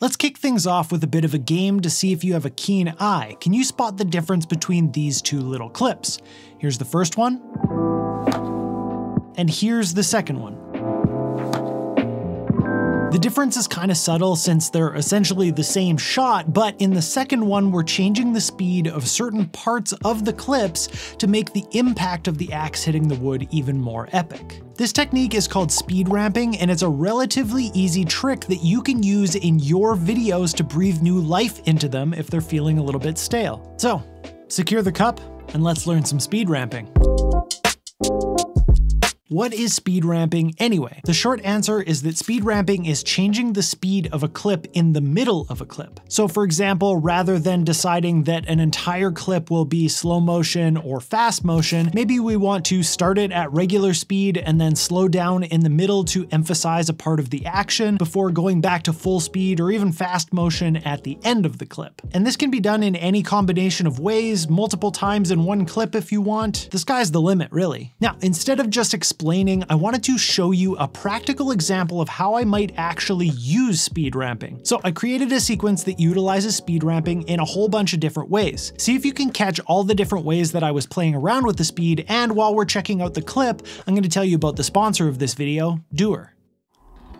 Let's kick things off with a bit of a game to see if you have a keen eye. Can you spot the difference between these two little clips? Here's the first one, and here's the second one. The difference is kind of subtle since they're essentially the same shot, but in the second one, we're changing the speed of certain parts of the clips to make the impact of the axe hitting the wood even more epic. This technique is called speed ramping, and it's a relatively easy trick that you can use in your videos to breathe new life into them if they're feeling a little bit stale. So, secure the cup, and let's learn some speed ramping. What is speed ramping anyway? The short answer is that speed ramping is changing the speed of a clip in the middle of a clip. So for example, rather than deciding that an entire clip will be slow motion or fast motion, maybe we want to start it at regular speed and then slow down in the middle to emphasize a part of the action before going back to full speed or even fast motion at the end of the clip. And this can be done in any combination of ways, multiple times in one clip if you want. The sky's the limit, really. Now, instead of just explaining, I wanted to show you a practical example of how I might actually use speed ramping. So I created a sequence that utilizes speed ramping in a whole bunch of different ways. See if you can catch all the different ways that I was playing around with the speed, and while we're checking out the clip, I'm going to tell you about the sponsor of this video, DUER.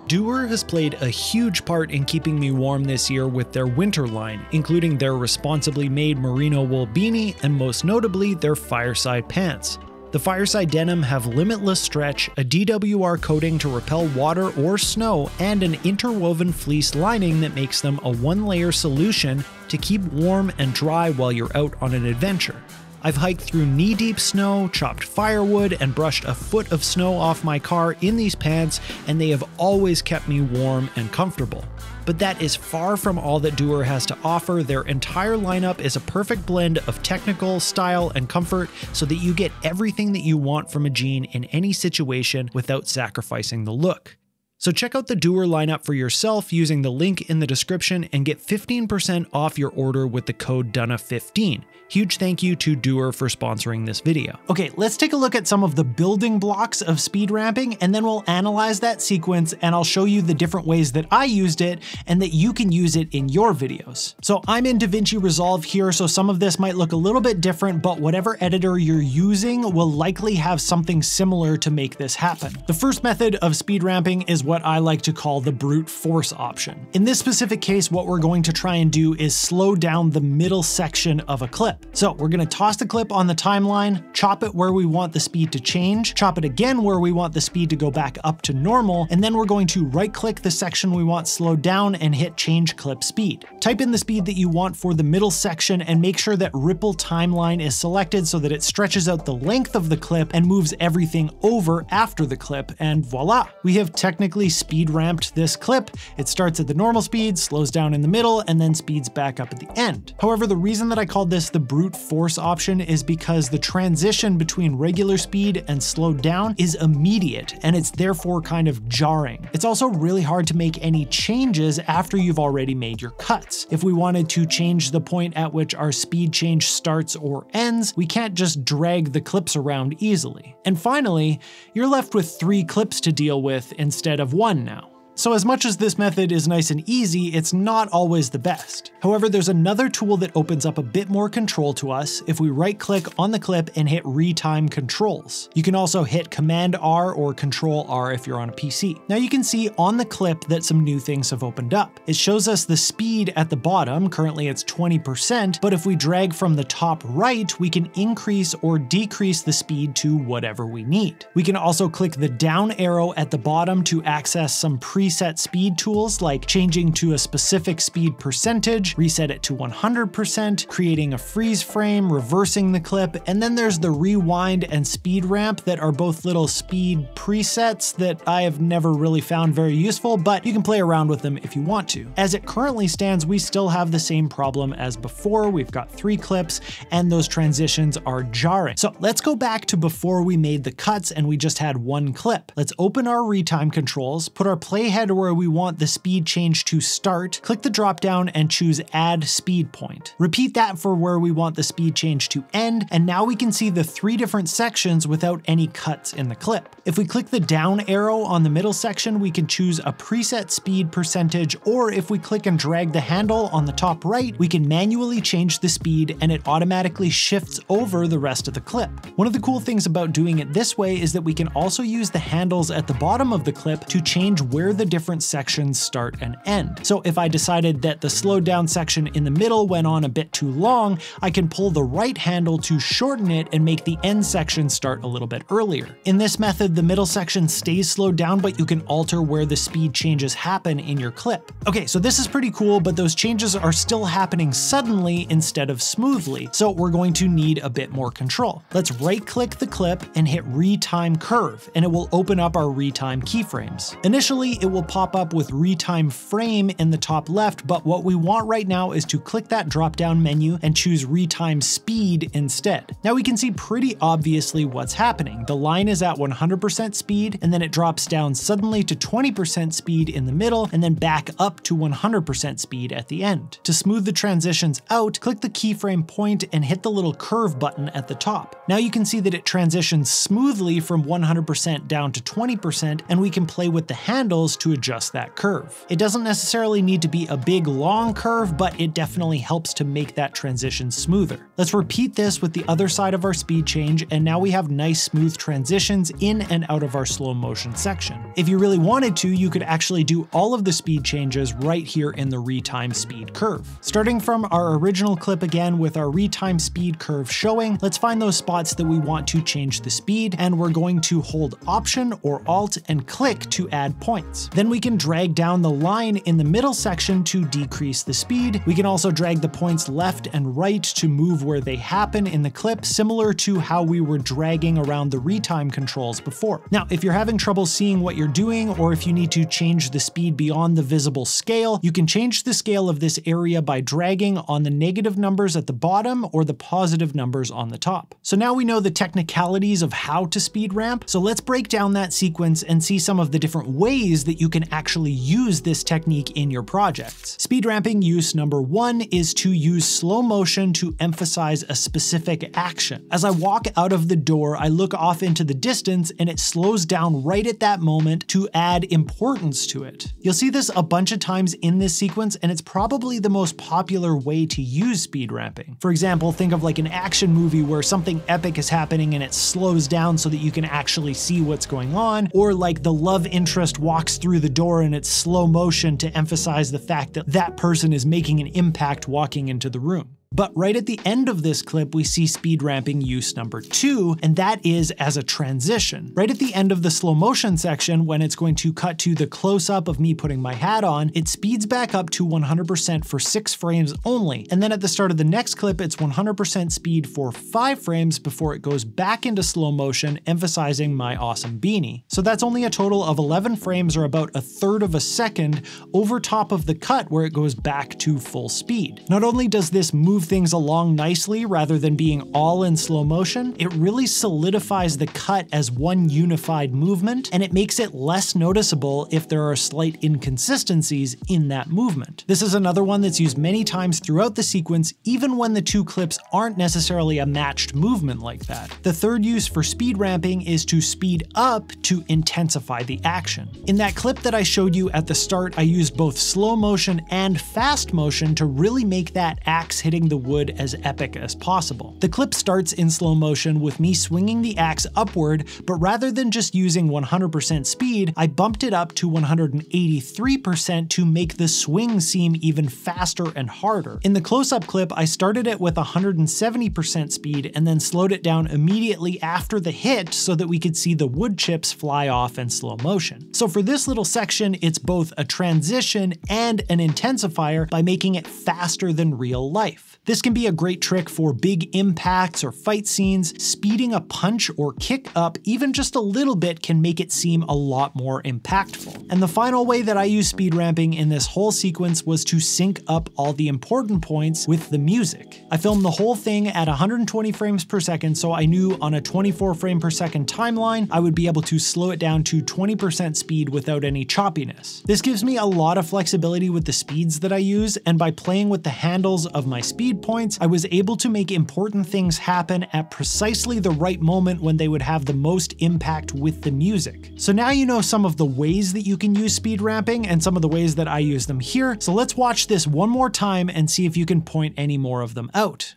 DUER has played a huge part in keeping me warm this year with their winter line, including their responsibly made merino wool beanie and most notably their fireside pants. The Fireside denim have limitless stretch, a DWR coating to repel water or snow, and an interwoven fleece lining that makes them a one layer solution to keep warm and dry while you're out on an adventure. I've hiked through knee deep snow, chopped firewood, and brushed a foot of snow off my car in these pants, and they have always kept me warm and comfortable but that is far from all that DUER has to offer. Their entire lineup is a perfect blend of technical, style, and comfort so that you get everything that you want from a jean in any situation without sacrificing the look. So check out the DUER lineup for yourself using the link in the description and get 15% off your order with the code DUNNA15. Huge thank you to DUER for sponsoring this video. Okay, let's take a look at some of the building blocks of speed ramping and then we'll analyze that sequence and I'll show you the different ways that I used it and that you can use it in your videos. So I'm in DaVinci Resolve here, so some of this might look a little bit different, but whatever editor you're using will likely have something similar to make this happen. The first method of speed ramping is what I like to call the brute force option. In this specific case, what we're going to try and do is slow down the middle section of a clip. So we're gonna toss the clip on the timeline, chop it where we want the speed to change, chop it again where we want the speed to go back up to normal, and then we're going to right click the section we want slowed down and hit change clip speed. Type in the speed that you want for the middle section and make sure that ripple timeline is selected so that it stretches out the length of the clip and moves everything over after the clip, and voila! We have technically speed ramped this clip. It starts at the normal speed, slows down in the middle, and then speeds back up at the end. However, the reason that I called this the brute force option is because the transition between regular speed and slowed down is immediate, and it's therefore kind of jarring. It's also really hard to make any changes after you've already made your cuts. If we wanted to change the point at which our speed change starts or ends, we can't just drag the clips around easily. And finally, you're left with three clips to deal with instead of one now. So as much as this method is nice and easy, it's not always the best. However, there's another tool that opens up a bit more control to us if we right click on the clip and hit retime controls. You can also hit Command R or Control R if you're on a PC. Now you can see on the clip that some new things have opened up. It shows us the speed at the bottom, currently it's 20%, but if we drag from the top right, we can increase or decrease the speed to whatever we need. We can also click the down arrow at the bottom to access some pre preset speed tools like changing to a specific speed percentage, reset it to 100%, creating a freeze frame, reversing the clip, and then there's the rewind and speed ramp that are both little speed presets that I have never really found very useful, but you can play around with them if you want to. As it currently stands, we still have the same problem as before. We've got three clips and those transitions are jarring. So let's go back to before we made the cuts and we just had one clip. Let's open our retime controls, put our playhead ahead where we want the speed change to start, click the drop down and choose add speed point. Repeat that for where we want the speed change to end, and now we can see the three different sections without any cuts in the clip. If we click the down arrow on the middle section, we can choose a preset speed percentage, or if we click and drag the handle on the top right, we can manually change the speed and it automatically shifts over the rest of the clip. One of the cool things about doing it this way is that we can also use the handles at the bottom of the clip to change where the different sections start and end. So if I decided that the slowed down section in the middle went on a bit too long, I can pull the right handle to shorten it and make the end section start a little bit earlier. In this method, the middle section stays slowed down, but you can alter where the speed changes happen in your clip. Okay, so this is pretty cool, but those changes are still happening suddenly instead of smoothly, so we're going to need a bit more control. Let's right click the clip and hit retime curve, and it will open up our retime keyframes. Initially, it will pop up with retime frame in the top left, but what we want right now is to click that drop down menu and choose retime speed instead. Now we can see pretty obviously what's happening. The line is at 100% speed, and then it drops down suddenly to 20% speed in the middle, and then back up to 100% speed at the end. To smooth the transitions out, click the keyframe point and hit the little curve button at the top. Now you can see that it transitions smoothly from 100% down to 20%, and we can play with the handles to adjust that curve. It doesn't necessarily need to be a big long curve, but it definitely helps to make that transition smoother. Let's repeat this with the other side of our speed change, and now we have nice smooth transitions in and out of our slow motion section. If you really wanted to, you could actually do all of the speed changes right here in the retime speed curve. Starting from our original clip again with our retime speed curve showing, let's find those spots that we want to change the speed, and we're going to hold Option or Alt and click to add points. Then we can drag down the line in the middle section to decrease the speed. We can also drag the points left and right to move where they happen in the clip, similar to how we were dragging around the retime controls before. Now, if you're having trouble seeing what you're doing, or if you need to change the speed beyond the visible scale, you can change the scale of this area by dragging on the negative numbers at the bottom or the positive numbers on the top. So now we know the technicalities of how to speed ramp, so let's break down that sequence and see some of the different ways that you can actually use this technique in your projects. Speed ramping use number one is to use slow motion to emphasize a specific action. As I walk out of the door, I look off into the distance and it slows down right at that moment to add importance to it. You'll see this a bunch of times in this sequence and it's probably the most popular way to use speed ramping. For example, think of like an action movie where something epic is happening and it slows down so that you can actually see what's going on, or like the love interest walks through the door and it's slow motion to emphasize the fact that that person is making an impact walking into the room. But right at the end of this clip, we see speed ramping use number two, and that is as a transition. Right at the end of the slow motion section, when it's going to cut to the close up of me putting my hat on, it speeds back up to 100% for six frames only. And then at the start of the next clip, it's 100% speed for five frames before it goes back into slow motion, emphasizing my awesome beanie. So that's only a total of 11 frames or about a third of a second over top of the cut where it goes back to full speed. Not only does this move things along nicely rather than being all in slow motion, it really solidifies the cut as one unified movement, and it makes it less noticeable if there are slight inconsistencies in that movement. This is another one that's used many times throughout the sequence, even when the two clips aren't necessarily a matched movement like that. The third use for speed ramping is to speed up to intensify the action. In that clip that I showed you at the start, I used both slow motion and fast motion to really make that axe hitting the wood as epic as possible. The clip starts in slow motion with me swinging the axe upward, but rather than just using 100% speed, I bumped it up to 183% to make the swing seem even faster and harder. In the close-up clip, I started it with 170% speed and then slowed it down immediately after the hit so that we could see the wood chips fly off in slow motion. So for this little section, it's both a transition and an intensifier by making it faster than real life. This can be a great trick for big impacts or fight scenes. Speeding a punch or kick up even just a little bit can make it seem a lot more impactful. And the final way that I use speed ramping in this whole sequence was to sync up all the important points with the music. I filmed the whole thing at 120 frames per second so I knew on a 24 frame per second timeline I would be able to slow it down to 20% speed without any choppiness. This gives me a lot of flexibility with the speeds that I use and by playing with the handles of my speed points I was able to make important things happen at precisely the right moment when they would have the most impact with the music. So now you know some of the ways that you can use speed ramping and some of the ways that I use them here. So let's watch this one more time and see if you can point any more of them out.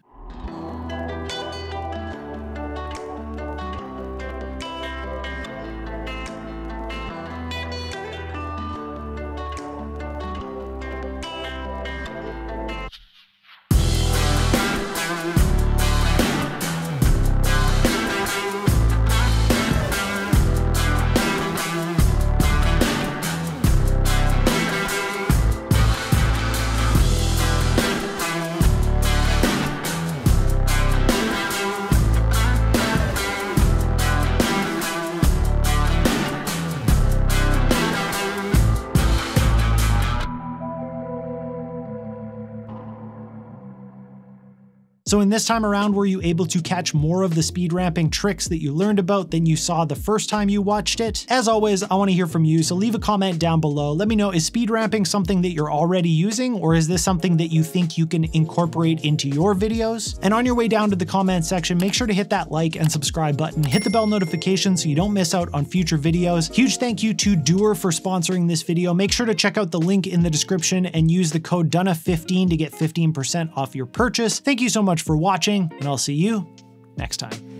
So in this time around, were you able to catch more of the speed ramping tricks that you learned about than you saw the first time you watched it? As always, I want to hear from you, so leave a comment down below. Let me know, is speed ramping something that you're already using, or is this something that you think you can incorporate into your videos? And on your way down to the comment section, make sure to hit that like and subscribe button, hit the bell notification so you don't miss out on future videos. Huge thank you to DUER for sponsoring this video. Make sure to check out the link in the description and use the code DUNNA15 to get 15% off your purchase. Thank you so much for watching, and I'll see you next time.